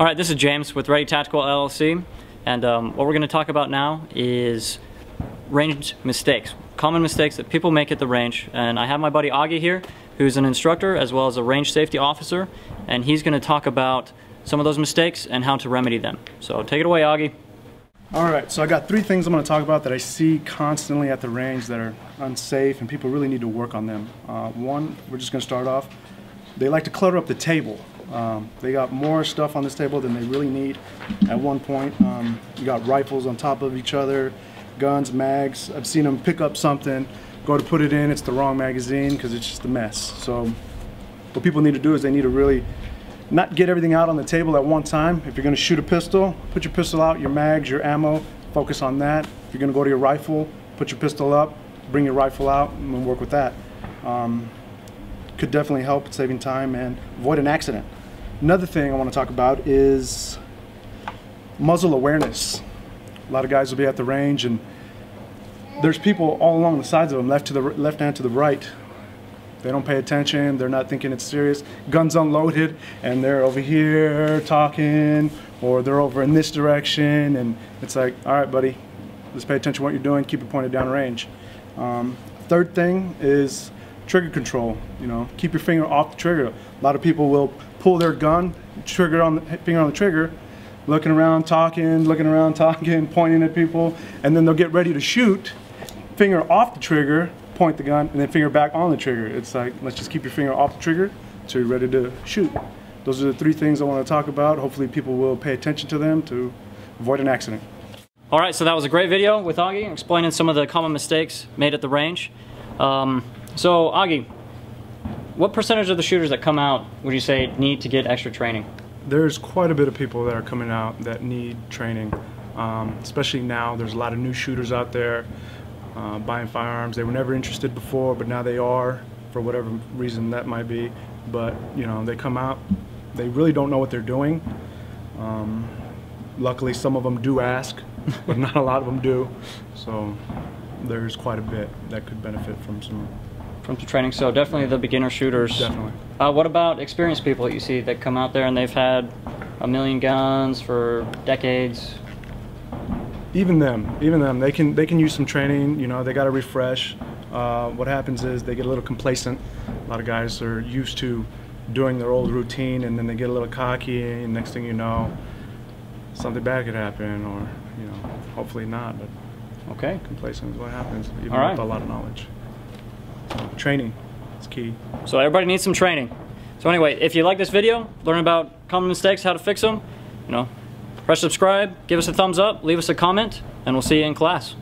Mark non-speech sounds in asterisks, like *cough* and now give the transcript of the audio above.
All right, this is James with Ready Tactical LLC, and um, what we're going to talk about now is range mistakes, common mistakes that people make at the range. And I have my buddy Augie here, who's an instructor as well as a range safety officer, and he's going to talk about some of those mistakes and how to remedy them. So take it away, Augie. All right, so I got three things I'm going to talk about that I see constantly at the range that are unsafe and people really need to work on them. Uh, one, we're just going to start off. They like to clutter up the table. Um, they got more stuff on this table than they really need. At one point, um, you got rifles on top of each other, guns, mags. I've seen them pick up something, go to put it in, it's the wrong magazine because it's just a mess. So what people need to do is they need to really not get everything out on the table at one time. If you're going to shoot a pistol, put your pistol out, your mags, your ammo, focus on that. If you're going to go to your rifle, put your pistol up, bring your rifle out, and work with that. Um, could definitely help saving time and avoid an accident. Another thing I want to talk about is muzzle awareness. A lot of guys will be at the range and there's people all along the sides of them, left to the left and to the right. They don't pay attention. They're not thinking it's serious. Guns unloaded, and they're over here talking, or they're over in this direction, and it's like, all right, buddy, let's pay attention to what you're doing. Keep it pointed down range. Um, third thing is trigger control. You know, keep your finger off the trigger. A lot of people will pull their gun, trigger on the finger on the trigger, looking around, talking, looking around, *laughs* talking, pointing at people, and then they'll get ready to shoot, finger off the trigger, point the gun, and then finger back on the trigger. It's like, let's just keep your finger off the trigger until you're ready to shoot. Those are the three things I want to talk about. Hopefully people will pay attention to them to avoid an accident. All right, so that was a great video with Augie explaining some of the common mistakes made at the range. Um, so Augie, what percentage of the shooters that come out would you say need to get extra training? There's quite a bit of people that are coming out that need training, um, especially now. There's a lot of new shooters out there uh, buying firearms. They were never interested before, but now they are for whatever reason that might be. But you know, they come out, they really don't know what they're doing. Um, luckily, some of them do ask, but *laughs* not a lot of them do. So there's quite a bit that could benefit from some from training. So definitely the beginner shooters. Definitely. Uh, what about experienced people that you see that come out there and they've had a million guns for decades? Even them, even them, they can they can use some training. You know, they got to refresh. Uh, what happens is they get a little complacent. A lot of guys are used to doing their old routine, and then they get a little cocky, and next thing you know, something bad could happen, or you know, hopefully not. But okay, complacent is what happens, even with a lot of knowledge training is key. So everybody needs some training. So anyway, if you like this video, learn about common mistakes, how to fix them, you know, press subscribe, give us a thumbs up, leave us a comment, and we'll see you in class.